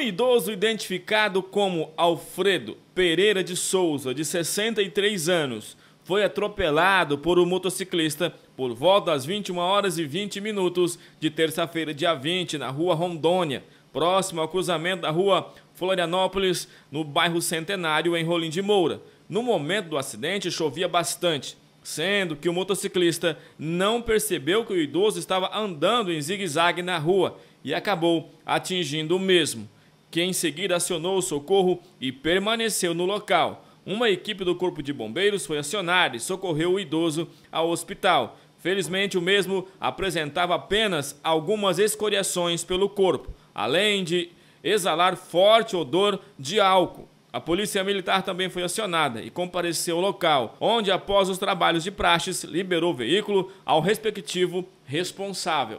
Um idoso identificado como Alfredo Pereira de Souza, de 63 anos, foi atropelado por um motociclista por volta das 21 horas e 20 minutos de terça-feira, dia 20, na rua Rondônia, próximo ao cruzamento da rua Florianópolis, no bairro Centenário, em Rolim de Moura. No momento do acidente, chovia bastante, sendo que o motociclista não percebeu que o idoso estava andando em zigue-zague na rua e acabou atingindo o mesmo, que em seguida acionou o socorro e permaneceu no local. Uma equipe do Corpo de Bombeiros foi acionada e socorreu o idoso ao hospital. Felizmente, o mesmo apresentava apenas algumas escoriações pelo corpo, além de exalar forte odor de álcool. A polícia militar também foi acionada e compareceu ao local, onde, após os trabalhos de praxes, liberou o veículo ao respectivo responsável.